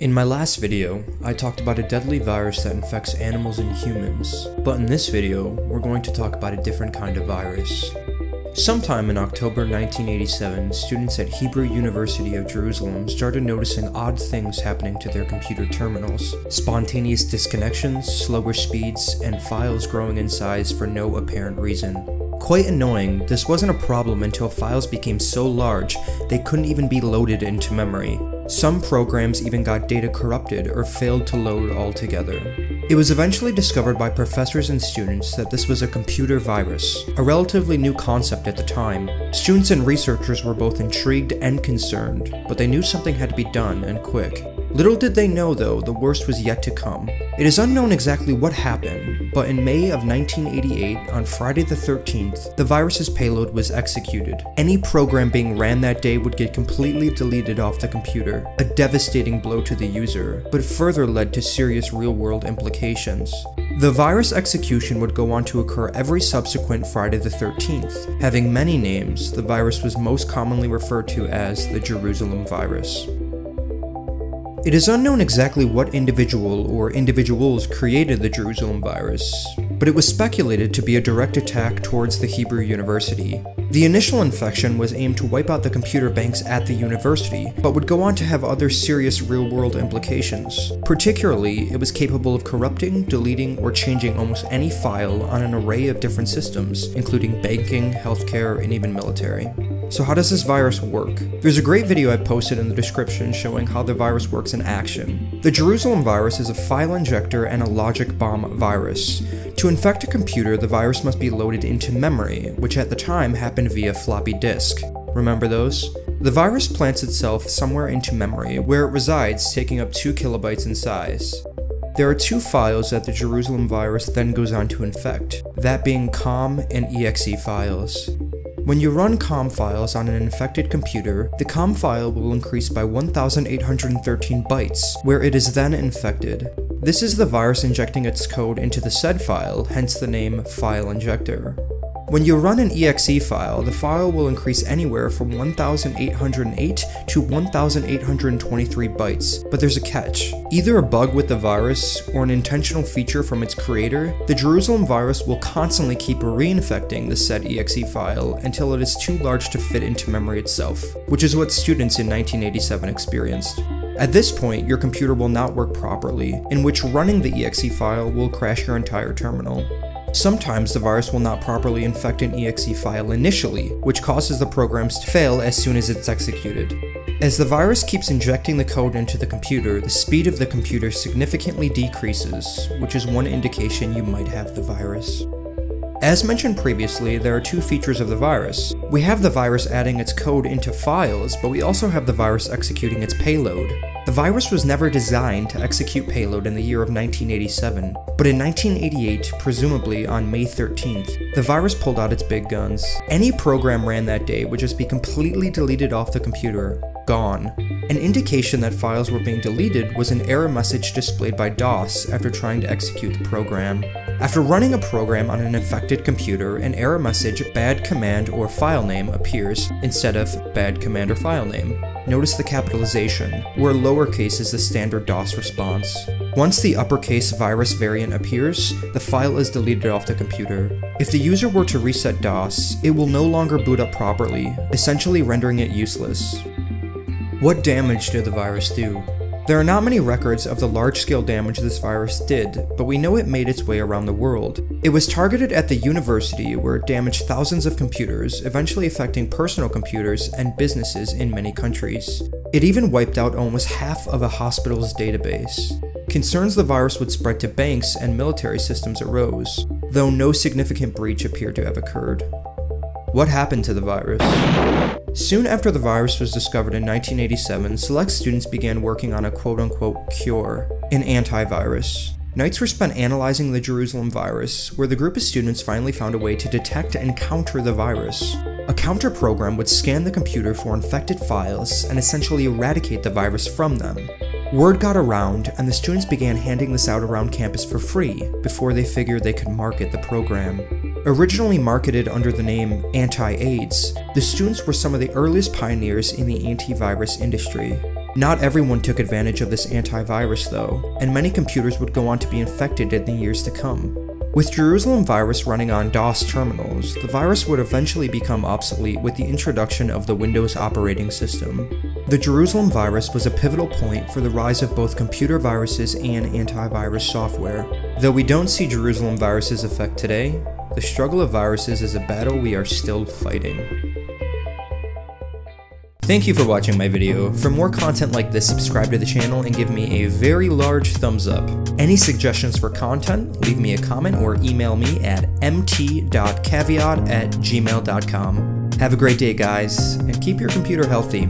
In my last video, I talked about a deadly virus that infects animals and humans, but in this video, we're going to talk about a different kind of virus. Sometime in October 1987, students at Hebrew University of Jerusalem started noticing odd things happening to their computer terminals. Spontaneous disconnections, slower speeds, and files growing in size for no apparent reason. Quite annoying, this wasn't a problem until files became so large they couldn't even be loaded into memory. Some programs even got data corrupted or failed to load altogether. It was eventually discovered by professors and students that this was a computer virus, a relatively new concept at the time. Students and researchers were both intrigued and concerned, but they knew something had to be done and quick. Little did they know, though, the worst was yet to come. It is unknown exactly what happened, but in May of 1988, on Friday the 13th, the virus's payload was executed. Any program being ran that day would get completely deleted off the computer, a devastating blow to the user, but further led to serious real-world implications. The virus execution would go on to occur every subsequent Friday the 13th. Having many names, the virus was most commonly referred to as the Jerusalem virus. It is unknown exactly what individual or individuals created the Jerusalem virus, but it was speculated to be a direct attack towards the Hebrew University. The initial infection was aimed to wipe out the computer banks at the university, but would go on to have other serious real-world implications. Particularly, it was capable of corrupting, deleting, or changing almost any file on an array of different systems, including banking, healthcare, and even military. So how does this virus work? There's a great video I posted in the description showing how the virus works in action. The Jerusalem virus is a file injector and a logic bomb virus. To infect a computer, the virus must be loaded into memory, which at the time happened via floppy disk. Remember those? The virus plants itself somewhere into memory, where it resides, taking up 2 kilobytes in size. There are two files that the Jerusalem virus then goes on to infect, that being COM and EXE files. When you run COM files on an infected computer, the COM file will increase by 1813 bytes, where it is then infected. This is the virus injecting its code into the said file, hence the name file injector. When you run an exe file, the file will increase anywhere from 1808 to 1823 bytes, but there's a catch. Either a bug with the virus or an intentional feature from its creator, the Jerusalem virus will constantly keep reinfecting the said exe file until it is too large to fit into memory itself, which is what students in 1987 experienced. At this point, your computer will not work properly, in which running the exe file will crash your entire terminal. Sometimes the virus will not properly infect an exe file initially, which causes the programs to fail as soon as it's executed. As the virus keeps injecting the code into the computer, the speed of the computer significantly decreases, which is one indication you might have the virus. As mentioned previously, there are two features of the virus. We have the virus adding its code into files, but we also have the virus executing its payload. The virus was never designed to execute payload in the year of 1987, but in 1988, presumably on May 13th, the virus pulled out its big guns. Any program ran that day would just be completely deleted off the computer, gone. An indication that files were being deleted was an error message displayed by DOS after trying to execute the program. After running a program on an infected computer, an error message bad command or file name appears instead of bad command or file name. Notice the capitalization, where lowercase is the standard DOS response. Once the uppercase virus variant appears, the file is deleted off the computer. If the user were to reset DOS, it will no longer boot up properly, essentially rendering it useless. What damage did the virus do? There are not many records of the large-scale damage this virus did, but we know it made its way around the world. It was targeted at the university where it damaged thousands of computers, eventually affecting personal computers and businesses in many countries. It even wiped out almost half of a hospital's database. Concerns the virus would spread to banks and military systems arose, though no significant breach appeared to have occurred. What happened to the virus? Soon after the virus was discovered in 1987, select students began working on a quote-unquote cure, an antivirus. Nights were spent analyzing the Jerusalem virus, where the group of students finally found a way to detect and counter the virus. A counter program would scan the computer for infected files and essentially eradicate the virus from them. Word got around, and the students began handing this out around campus for free before they figured they could market the program. Originally marketed under the name Anti-AIDS, the students were some of the earliest pioneers in the antivirus industry. Not everyone took advantage of this antivirus though, and many computers would go on to be infected in the years to come. With Jerusalem virus running on DOS terminals, the virus would eventually become obsolete with the introduction of the Windows operating system. The Jerusalem virus was a pivotal point for the rise of both computer viruses and antivirus software. Though we don't see Jerusalem virus's effect today, the struggle of viruses is a battle we are still fighting. Thank you for watching my video. For more content like this, subscribe to the channel and give me a very large thumbs up. Any suggestions for content, leave me a comment or email me at mt.caveat at gmail.com. Have a great day, guys, and keep your computer healthy.